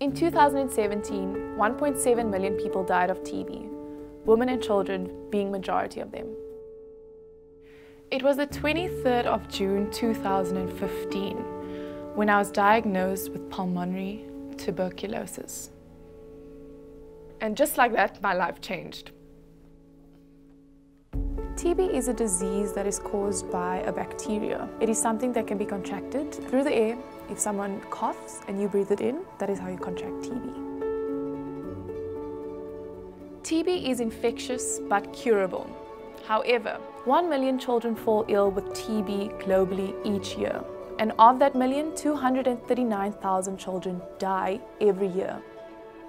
In 2017, 1.7 million people died of TB, women and children being majority of them. It was the 23rd of June 2015 when I was diagnosed with pulmonary tuberculosis. And just like that, my life changed. TB is a disease that is caused by a bacteria. It is something that can be contracted through the air. If someone coughs and you breathe it in, that is how you contract TB. TB is infectious but curable. However, 1 million children fall ill with TB globally each year. And of that million, 239,000 children die every year.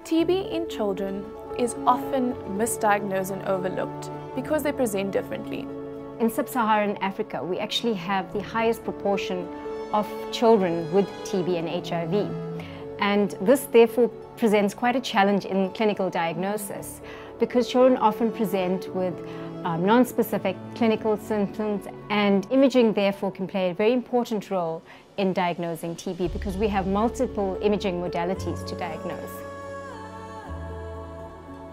TB in children is often misdiagnosed and overlooked because they present differently. In sub-Saharan Africa, we actually have the highest proportion of children with TB and HIV. And this therefore presents quite a challenge in clinical diagnosis because children often present with um, non-specific clinical symptoms and imaging therefore can play a very important role in diagnosing TB because we have multiple imaging modalities to diagnose.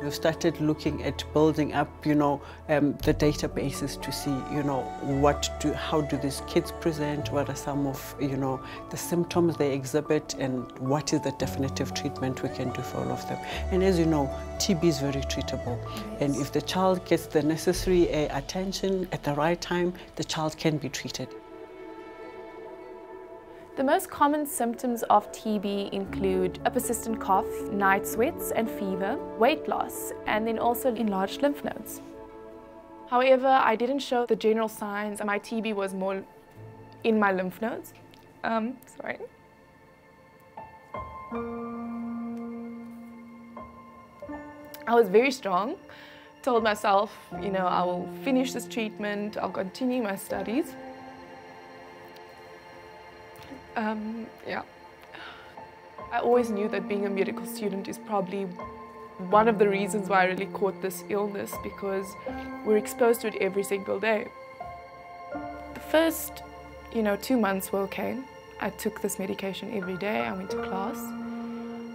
We started looking at building up, you know, um, the databases to see, you know, what do, how do these kids present, what are some of, you know, the symptoms they exhibit and what is the definitive treatment we can do for all of them. And as you know, TB is very treatable. Yes. And if the child gets the necessary uh, attention at the right time, the child can be treated. The most common symptoms of TB include a persistent cough, night sweats and fever, weight loss, and then also enlarged lymph nodes. However, I didn't show the general signs and my TB was more in my lymph nodes. Um, sorry. I was very strong, told myself, you know, I will finish this treatment, I'll continue my studies. Um, yeah. I always knew that being a medical student is probably one of the reasons why I really caught this illness because we're exposed to it every single day. The first, you know, two months were okay. I took this medication every day, I went to class.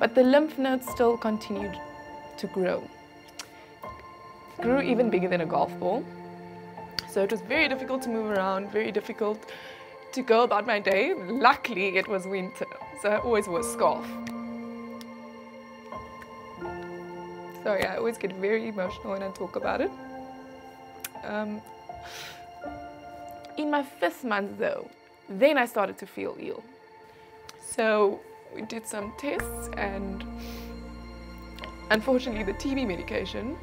But the lymph nodes still continued to grow. It grew even bigger than a golf ball. So it was very difficult to move around, very difficult to go about my day. Luckily, it was winter, so I always wore a scarf. Sorry, I always get very emotional when I talk about it. Um, in my fifth month, though, then I started to feel ill. So we did some tests, and unfortunately, the TB medication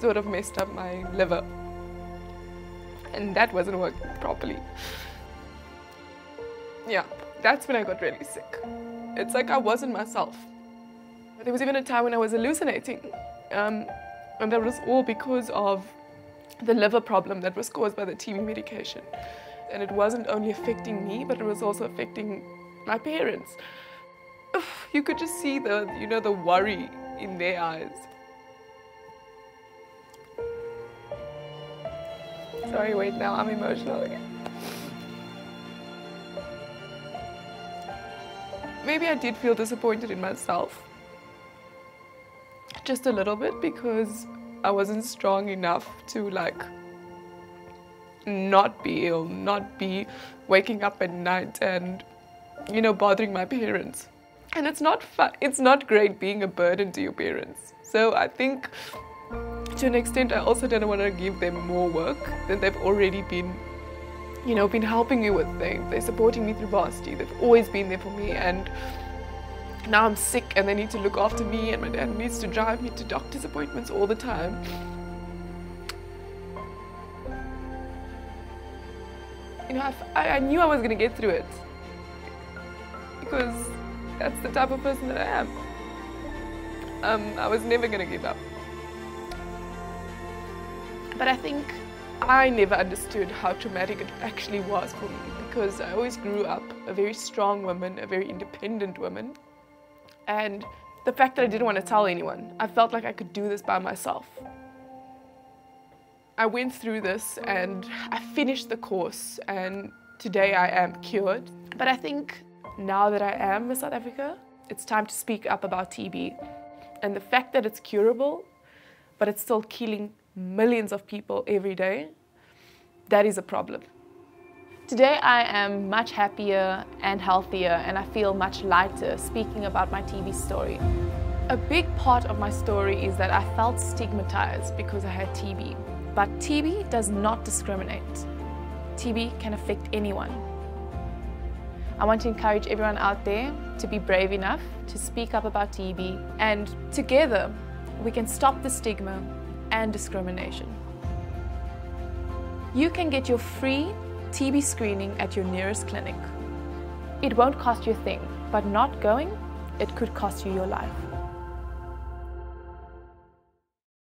sort of messed up my liver, and that wasn't working properly yeah, that's when I got really sick. It's like I wasn't myself. There was even a time when I was hallucinating. Um, and that was all because of the liver problem that was caused by the TB medication. And it wasn't only affecting me, but it was also affecting my parents. You could just see the, you know, the worry in their eyes. Sorry, wait, now I'm emotional again. Maybe I did feel disappointed in myself. Just a little bit because I wasn't strong enough to like not be ill, not be waking up at night and you know bothering my parents. And it's not fun. It's not great being a burden to your parents. So I think to an extent I also didn't want to give them more work than they've already been you know, been helping me with things. They're supporting me through varsity. They've always been there for me and now I'm sick and they need to look after me and my dad needs to drive me to doctor's appointments all the time. You know, I, I knew I was going to get through it because that's the type of person that I am. Um, I was never going to give up. But I think I never understood how traumatic it actually was for me because I always grew up a very strong woman, a very independent woman. And the fact that I didn't want to tell anyone, I felt like I could do this by myself. I went through this and I finished the course and today I am cured. But I think now that I am in South Africa, it's time to speak up about TB. And the fact that it's curable, but it's still killing millions of people every day, that is a problem. Today I am much happier and healthier and I feel much lighter speaking about my TB story. A big part of my story is that I felt stigmatized because I had TB. But TB does not discriminate. TB can affect anyone. I want to encourage everyone out there to be brave enough to speak up about TB and together we can stop the stigma and discrimination. You can get your free TB screening at your nearest clinic. It won't cost you a thing, but not going, it could cost you your life.